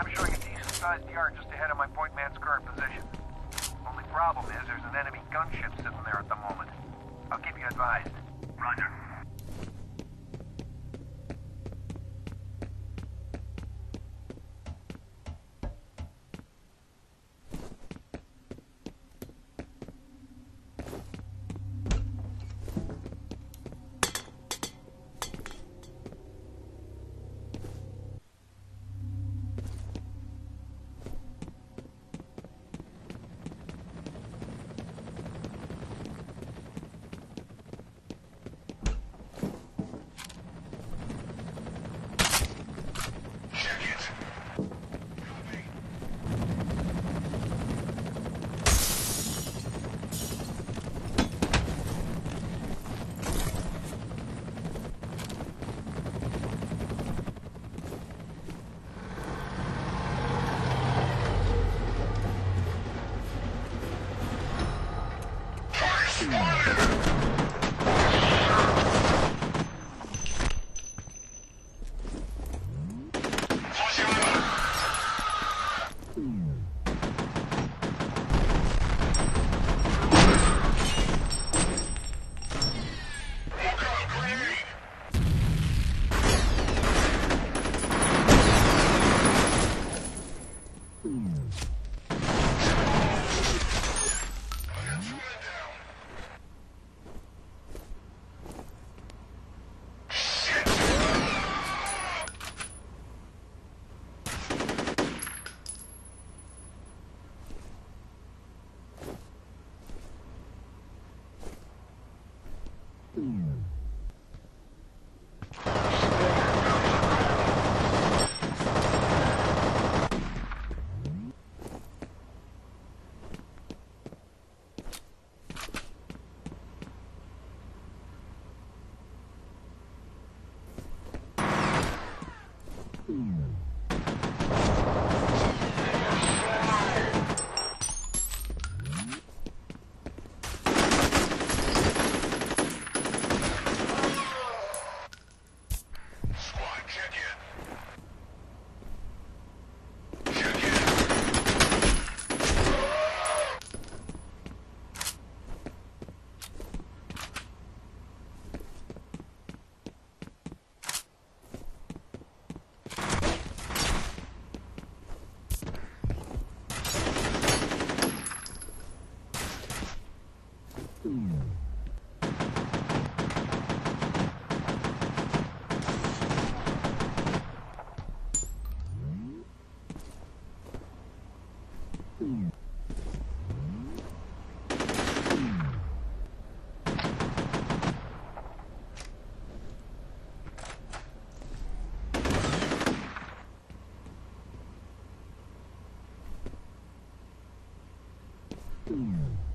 I'm showing a decent-sized yard just ahead of my point man's current position. Only problem is there's an enemy gunship sitting there at the moment. I'll keep you advised. Roger. Música Hmm. Looks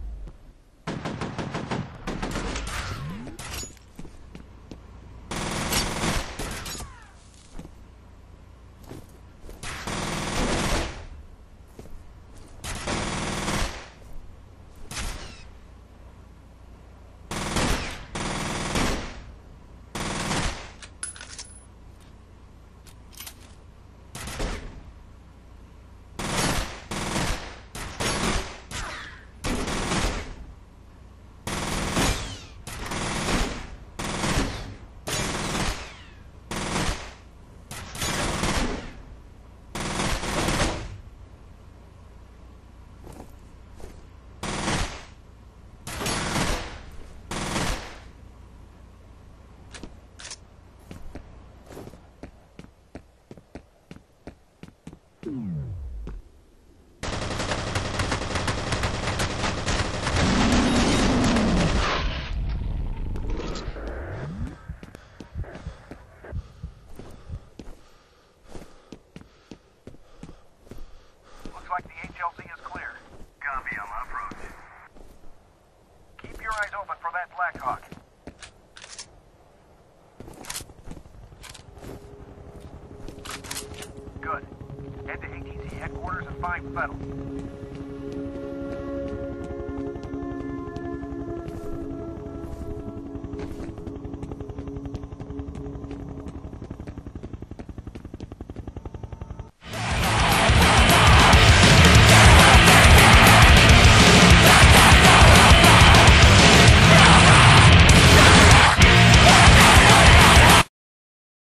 Good.